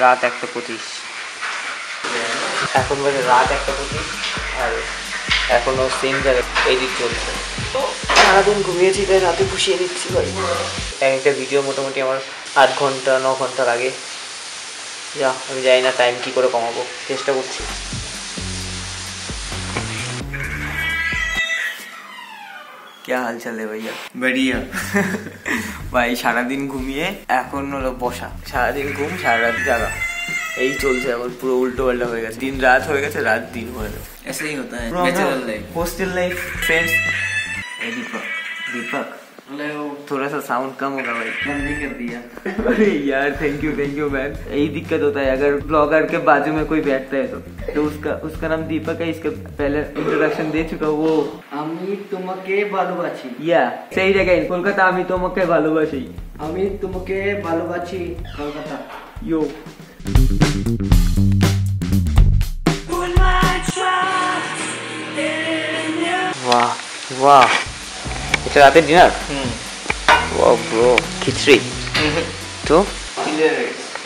রাত একটা পঁচিশ এখন বাজে রাত একটা পঁচিশ আর এখনও সেম জায়গায় এডিট চলছে তো সারাদিন ঘুমিয়েছি তাই রাতে পুষিয়ে নিচ্ছি ভাই এক একটা ভিডিও মোটামুটি আমার আট ঘন্টা ন ঘন্টার আগে যা আমি জানি না টাইম কী করে কমাবো চেষ্টা করছি क्या हाल चल है भैया बढ़िया ভাই সারাদিন ঘুমিয়ে এখন হলো বসা সারাদিন ঘুম সারা রাত জাগা এই চলছে এখন পুরো উল্টো পাল্টা হয়ে গেছে দিন রাত হয়ে গেছে রাত দিন হয়ে গেছে ऐसे ही होता है natural life hostel life friends Deepak Deepak थोड़ा सा साउंड कम होगा भाई बंद नहीं कर दिया अरे यार thank you thank you man यही दिक्कत होता है अगर ब्लॉगर के बाजू में कोई बैठता है तो तो उसका उसका नाम दीपक है इसका पहले इंट्रोडक्शन दे चुका वो আমি তোমাকে ভালোবাসি या सही जगह কলকাতা আমি তোমাকে ভালোবাসি আমি তোমাকে ভালোবাসি কলকাতা ইয়ো वाह वाह এটা রাতের ডিনার वाह ब्रो खिचड़ी तो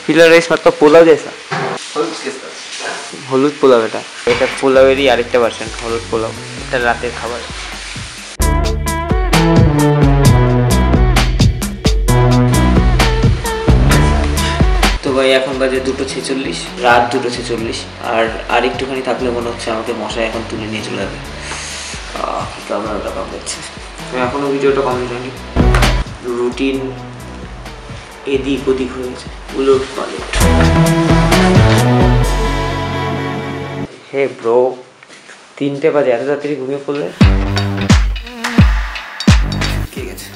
फिलर राइस मतलब পোলাও जैसा হলুদ পোলাও এটা এটা পোলাওয়েরই আরেকটা ভার্সন হলুদ পোলাও এটা রাতের খাবার তো ভাই এখন বাজে দুটো ছেচল্লিশ রাত দুটো ছেচল্লিশ আর আর একটুখানি থাকলে মনে হচ্ছে আমাকে মশাই এখন তুলে নিয়ে চলে যাবে আহ, কি ক্যামেরাটা কামড়াচ্ছে আমি এখনও ভিডিওটা কমপ্লিট হয়নি। রুটিন এদিক ওদিক হয়েছে উলট পালট। হে ব্রো তিনটে বাজে এত তাড়াতাড়ি ঘুমিয়ে পড়লে? ঠিক আছে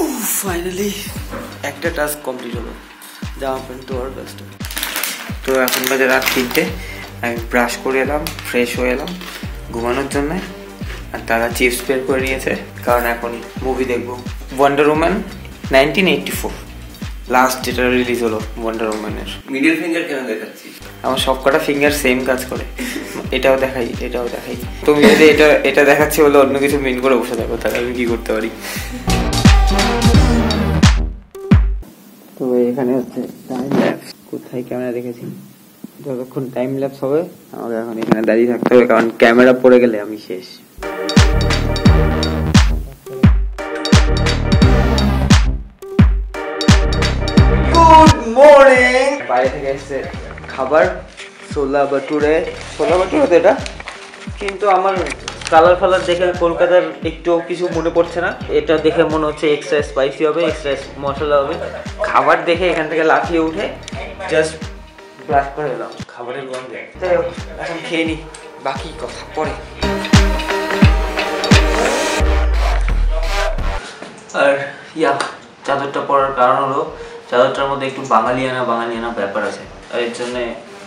ও ফাইনালি একটা টাস্ক কমপ্লিট হলো। জামা প্যান্ট ধোয়ার ব্যস্ত তো এখন বাজে রাত তিনটে। আমি ব্রাশ করে এলাম ফ্রেশ হয়ে এলাম। ঘুমানোর জন্য আর তারা চিপস বের করে নিয়েছে কারণ এখন মুভি দেখব। Wonder Woman nineteen eighty four last যেটা রিলিজ হলো ওয়ান্ডার ওম্যানের মিডিল ফিঙ্গার কেন দেখাচ্ছিস? আমার সব কটা ফিঙ্গার সেম কাজ করে। এটাও দেখাই এটাও দেখাই। তুমি যদি এটা এটা দেখাচ্ছি বলে অন্য কিছু মিন করে বসে থাকো তাহলে আমি কি করতে পারি? তো এখানে হচ্ছে টাইম ল্যাপস কোথায় ক্যামেরা রেখেছি? যতক্ষণ টাইম ল্যাপস হবে আমাকে এখন এখানে দাঁড়িয়ে থাকতে হবে কারণ ক্যামেরা পড়ে গেলে আমি শেষ। বাইরে থেকে এসছে খাবার, ছোলা বাটুরে ছোলা বাটুরে তো এটা? কিন্তু আমার কালার ফালার দেখে কলকাতার একটু কিছু মনে পড়ছে না। এটা দেখে মনে হচ্ছে এক্সট্রা স্পাইসি হবে এক্সট্রা মশলা হবে। খাবার দেখে এখান থেকে লাফিয়ে উঠে জাস্ট ব্রাশ করে এলাম খাবারের গন্ধে। এখন খেয়ে নি, বাকি কথা, পরে। আর ইয়া, চাদরটা পরার কারণ হলো চাদরটার মধ্যে একটু বাঙালিয়ানা বাঙালিয়ানা ব্যাপার আছে। আর এর জন্য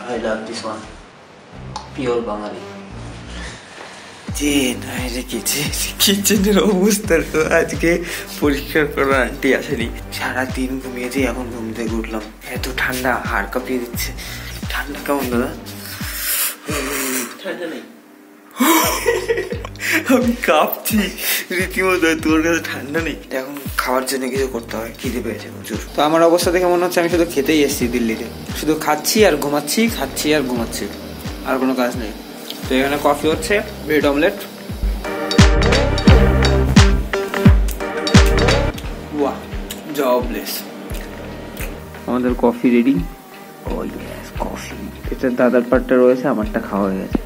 I love this one pure Bengali. যে নাই রেখেছে কিচেনের অবস্থা তো? আজকে পরিষ্কার করা আন্টি আসেনি। সারাদিন ঘুমিয়েছি এখন ঘুম থেকে উঠলাম। এত ঠান্ডা হাড় কাঁপিয়ে দিচ্ছে। ঠান্ডা কেমন দাদা? ঠান্ডা নেই। আমি কাঁপছি। রীতিমতো তোর কাছে ঠান্ডা নেই। এখন খাওয়ার জন্য কিছু করতে হয়, খিদে পেয়েছে প্রচুর। তো আমার অবস্থা দেখে মনে হচ্ছে আমি শুধু খেতেই এসেছি দিল্লিতে। শুধু খাচ্ছি আর ঘুমাচ্ছি, খাচ্ছি আর ঘুমাচ্ছি, আর কোনো কাজ নেই। তো এখানে কফি হচ্ছে ব্রেড অমলেট। আমাদের কফি রেডি ইয়েস কফি। এটা দাদার পার্টটা রয়েছে, আমারটা খাওয়া হয়ে গেছে।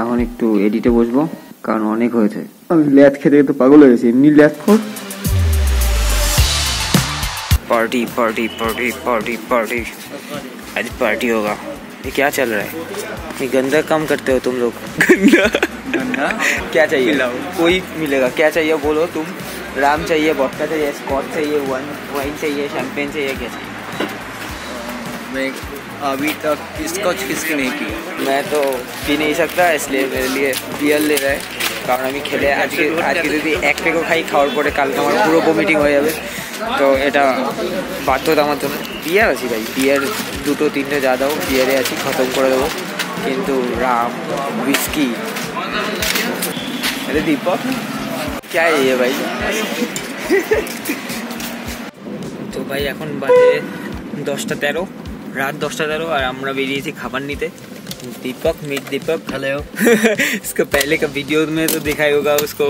এখন একটু এডিটে বসবো, কারণ অনেক হয়েছে। আমি ল্যাথ খেতে খেতে পাগল হয়ে গেছি। এমনি ল্যাথ খোর। party party party party party आज पार्टी होगा ये क्या चल रहा है ये गंदा काम करते हो तुम लोग गंदा क्या चाहिए कोई मिलेगा क्या चाहिए बोलो तुम राम चाहिए वोडका चाहिए स्कॉच चाहिए वन वाइन चाहिए शैम्पेन चाहिए क्या चाहिए मैं अभी तक स्कॉच किसकी नहीं की मैं तो पी नहीं सकता इसलिए मेरे लिए বিয়ার ले रहा है কারণ আমি খেলে আজকে আজকে যদি এক পেকও খাই খাওয়ার পরে কালকে আমার পুরো ভমিটিং হয়ে যাবে তো এটা বাধ্যতা আমার জন্য বিয়ার আছি ভাই বিয়ার দুটো তিনটে যা দাও বিয়ারে আছি খতম করে দেবো কিন্তু রাম উইস্কি अरे दीपक क्या है ये भाई তো ভাই এখন বাজে দশটা তেরো রাত দশটা তেরো আর আমরা বেরিয়েছি খাবার নিতে दीपक मीट दीपक हेलो इसका पहले का वीडियो में तो दिखाई होगा उसको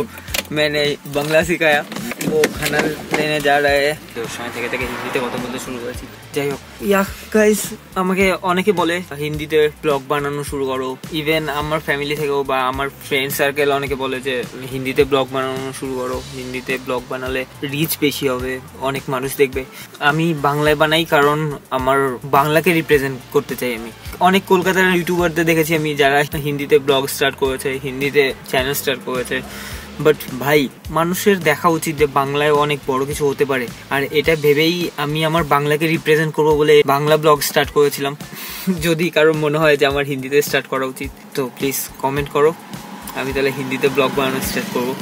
मैंने বাংলা सिखाया वो खाना लेने जा रहा है তো সময় থেকে থেকে হিন্দিতে কথা বলতে শুরু করেছি যাই হোক ইয়া গাইস আমাকে অনেকে বলে হিন্দিতে ব্লগ বানানো শুরু করো ইভেন আমার ফ্যামিলি থেকেও বা আমার ফ্রেন্ড সার্কেল অনেকে বলে যে হিন্দিতে ব্লগ বানানো শুরু করো হিন্দিতে ব্লগ বানালে রিচ বেশি হবে অনেক মানুষ দেখবে আমি বাংলায় বানাই কারণ আমার বাংলাকে রিপ্রেজেন্ট করতে চাই আমি অনেক কলকাতার ইউটিউবারদের দেখেছি আমি যারা হিন্দিতে ব্লগ স্টার্ট করেছে হিন্দিতে চ্যানেল স্টার্ট করেছে বাট ভাই, মানুষের দেখা উচিত যে বাংলায় অনেক বড় কিছু হতে পারে। আর এটা ভেবেই আমি আমার বাংলাকে রিপ্রেজেন্ট করব বলে বাংলা ব্লগ স্টার্ট করেছিলাম। যদি কারোর মনে হয় যে আমার হিন্দিতে স্টার্ট করা উচিত, তো প্লিজ কমেন্ট করো। আমি তাহলে হিন্দিতে ব্লগ বানানো স্টার্ট করব।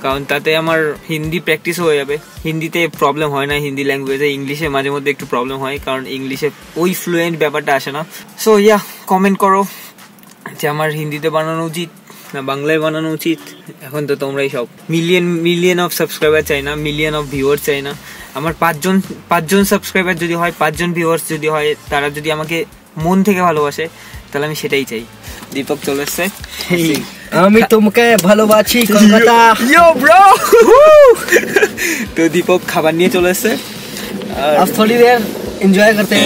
কারণ তাতে আমার হিন্দি প্র্যাকটিস হয়ে যাবে। হিন্দিতে প্রবলেম হয় না, হিন্দি ল্যাঙ্গুয়েজে ইংলিশে মাঝে মধ্যে একটু প্রবলেম হয়, কারণ ইংলিশে ওই ফ্লুয়েন্ট ব্যাপারটা আসে না। সো ইয়া কমেন্ট করো যে আমার হিন্দিতে বানানো উচিত। না বাংলায় বানানো উচিত। এখন তো তোমরাই সব। মিলিয়ন মিলিয়ন অফ সাবস্ক্রাইবার চাই না মিলিয়ন অফ ভিউয়ার্স চাই না। আমার পাঁচজন পাঁচজন সাবস্ক্রাইবার যদি হয় পাঁচজন ভিউয়ার্স যদি হয় তারা যদি আমাকে মন থেকে ভালোবাসে তাহলে আমি সেটাই চাই। দীপক চলে এসছে। আমি তোমাকে ভালোবাসি কলকাতা। ইয়ো ব্রো তো দীপক খাবার নিয়ে চলে এসছে। আর থোড়ি দের এনজয় করতে।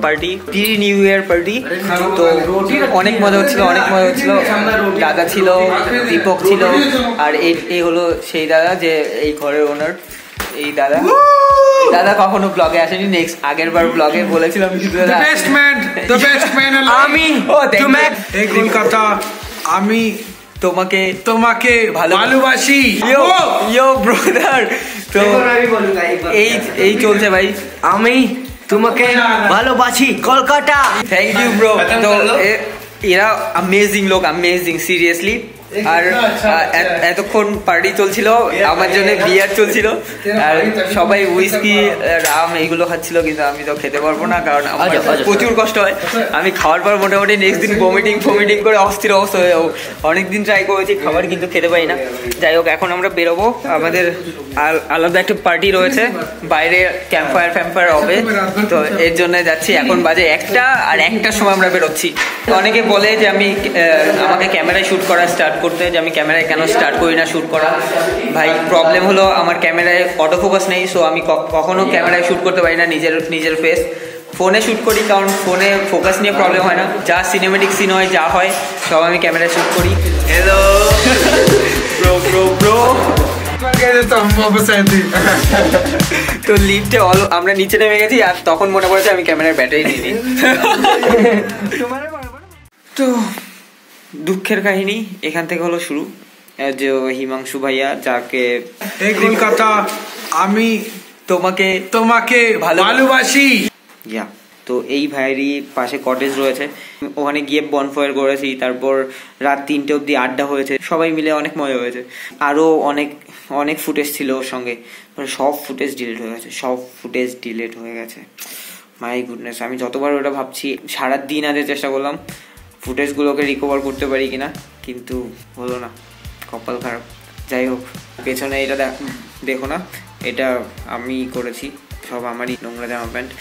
Party pre new year party তো অনেক মজা হচ্ছিল অনেক মজা হচ্ছিল। দাদা ছিল দীপক ছিল আর এই এই হলো সেই দাদা যে এই ঘরের ওনার এই দাদা। দাদা কখনো ব্লগে আসেনি নেক্সট আগের বার ব্লগে বলেছিলাম কিন্তু দাদা man, the best man alive. আমি ও তোমাকে এই কলকাতা আমি তোমাকে তোমাকে ভালো- ভালোবাসি। ইয়ো! ইয়ো ব্রাদার তো এই এই চলছে ভাই। আমি তোমাকে ভালোবাসি কলকাতা। থ্যাংক ইউ ব্রো তো এ- এরা অ্যামেজিং লোক অ্যামেজিং সিরিয়াসলি আর এতক্ষণ পার্টি চলছিল আমার জন্য বিয়ার চলছিল। আর সবাই উইস্কি রাম এইগুলো খাচ্ছিল কিন্তু আমি তো খেতে পারব না কারণ আমার আচ্ছা, আচ্ছা। প্রচুর কষ্ট হয়। আমি খাওয়ার পর মোটামুটি নেক্সট দিন ভমিটিং ফমিটিং করে অস্থির অবস্থা হয়ে যাব। অনেকদিন ট্রাই করেছি খাবার কিন্তু খেতে পাই না। যাই হোক এখন আমরা বেরোবো। আমাদের আলাদা একটা পার্টি রয়েছে বাইরে ক্যাম্প ফায়ার ফ্যাম্পায়ার হবে। তো এর জন্য যাচ্ছি এখন বাজে একটা আর একটার সময় আমরা বেরোচ্ছি। অনেকে বলে যে আমি আহ, আমাকে ক্যামেরায় শ্যুট করা স্টার্ট করতে যে আমি ক্যামেরায় কেন স্টার্ট করি না শ্যুট করা। ভাই প্রবলেম হলো আমার ক্যামেরায় অটো ফোকাস নেই সো আমি ক- কখনো ক্যামেরায় শ্যুট করতে পারি না নিজের নিজের ফেস ফোনে শ্যুট করি কারণ ফোনে ফোকাস নিয়ে প্রবলেম হয় না। যা সিনেমেটিক সিন হয় যা হয় সব আমি ক্যামেরায় শ্যুট করি। হ্যালো ব্রো ব্রো ব্রো তো তো লিফটে অল আমরা নিচে নেমে গেছি আর তখন মনে পড়েছে আমি ক্যামেরার ব্যাটারি নিয়ে নিই তো দুঃখের কাহিনী এখান থেকে হলো শুরু। যে হিমাংশু ভাইয়া যাকে এই কলকাতা আমি তোমাকে তোমাকে ভালোবাসি। ইয়া তো এই ভাইয়েরই পাশে কটেজ রয়েছে। ওখানে গিয়ে বনফায়ার করেছি তারপর রাত তিনটে অবধি আড্ডা হয়েছে। সবাই মিলে অনেক মজা হয়েছে। আরও অনেক অনেক ফুটেজ ছিল ওর সঙ্গে। মানে সব ফুটেজ ডিলিট হয়ে গেছে সব ফুটেজ ডিলিট হয়ে গেছে। মাই গুডনেস আমি যতবার ওটা ভাবছি সারা দিন আজকে চেষ্টা করলাম। ফুটেজগুলোকে রিকভার করতে পারি কিনা, কিন্তু হলো না, কপাল খারাপ। যাই হোক, পেছনে এটা দেখ- দেখো না, এটা আমি করেছি, সব আমারই নোংরা জামা প্যান্ট।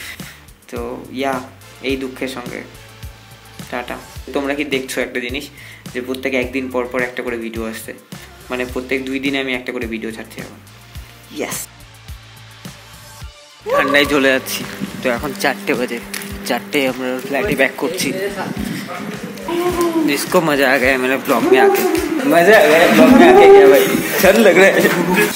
তো, ইয়া, এই দুঃখের সঙ্গে। টাটা। তোমরা কি দেখছ একটা জিনিস, যে প্রত্যেক একদিন পর পর একটা করে ভিডিও আসছে? মানে প্রত্যেক দুই দিনে আমি একটা করে ভিডিও ছাড়ছি এখন। ইয়াস ঠান্ডায় চলে যাচ্ছি। তো এখন চারটে বাজে। চারটে আমরা ফ্ল্যাটে ব্যাক করছি। इसको मज़ा आ गया मेरे ब्लॉग में आके। मज़ा आ गया ब्लॉग में आके क्या भाई? ठंड लग रहा है।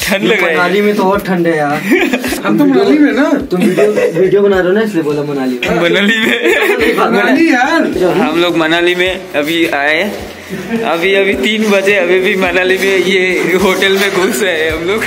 ठंड लग रहा है। मनाली में तो और ठंड है यार। हम तो मनाली में ना। तुम वीडियो वीडियो बना रहे हो ना इसलिए बोला मनाली में। मनाली में। मनाली यार। हम लोग मनाली में अभी आए अभी अभी तीन बजे अभी भी मनाली में ये होटल में घुस रहे हैं हम लोग।